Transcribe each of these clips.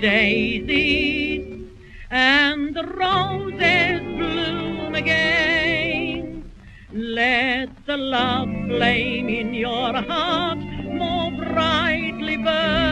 daisies and the roses bloom again. Let the love flame in your heart more brightly burn.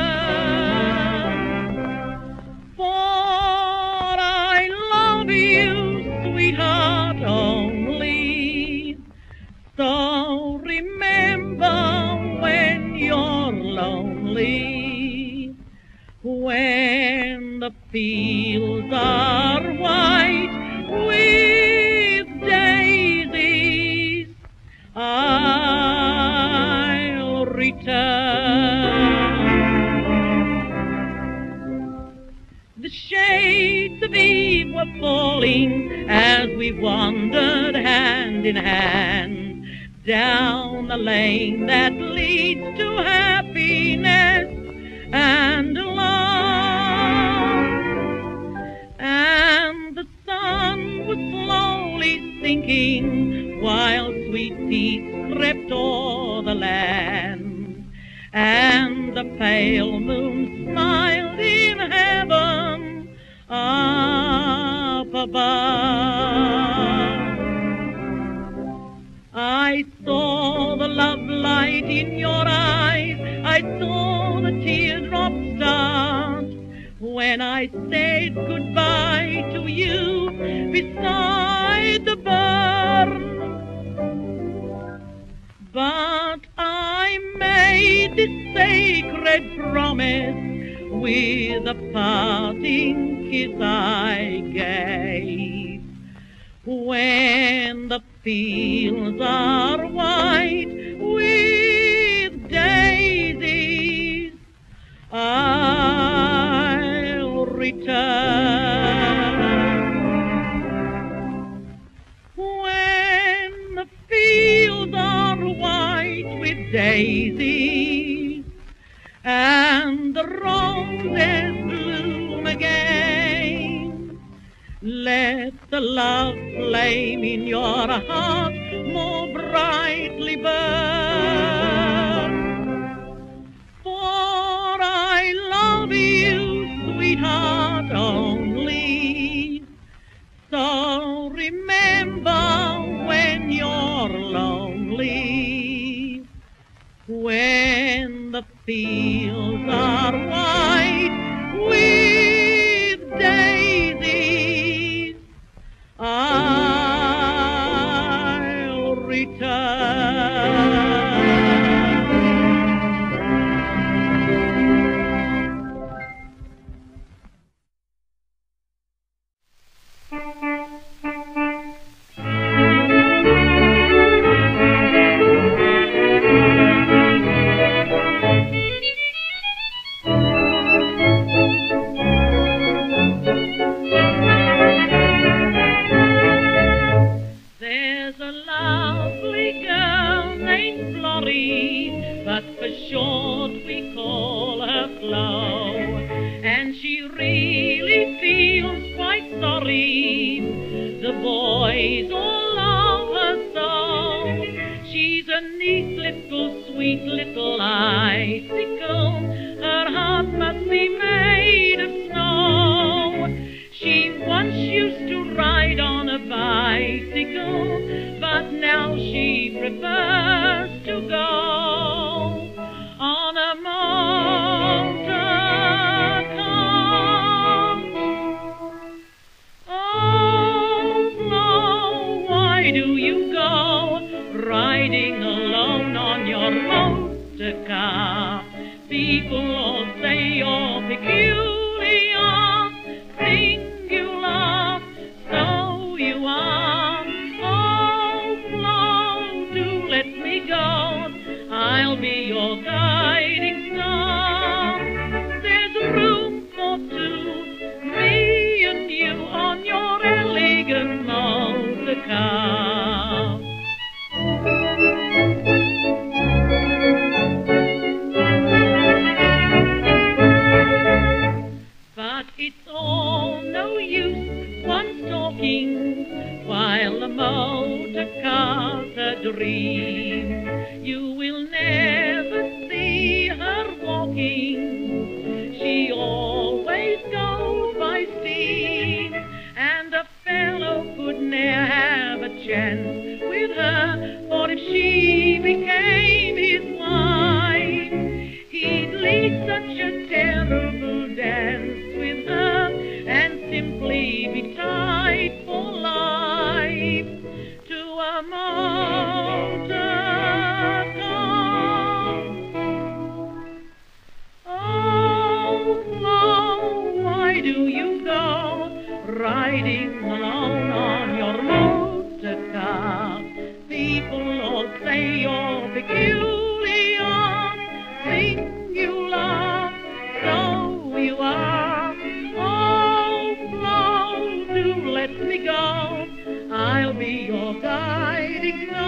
The shades of eve were falling as we wandered hand in hand down the lane that leads to happiness and love. And the sun was slowly sinking while sweet peace crept o'er the land. And the pale moon smiled above. I saw the love light in your eyes. I saw the teardrops start when I said goodbye to you beside the burn. But I made this sacred promise with a parting kiss I gave. When the fields are white with daisies, I'll return. When the fields are white with daisies, and the roses let the love flame in your heart more brightly burn. For I love you, sweetheart, only. So remember when you're lonely, when the fields but for short we call her Flo. And she really feels quite sorry. The boys all love her so. She's a neat little, sweet little icicle. Her heart must be made of snow. She once used to ride on a bicycle, but now she prefers motor a dream. You will Oh, oh, let me go. I'll be your guiding star.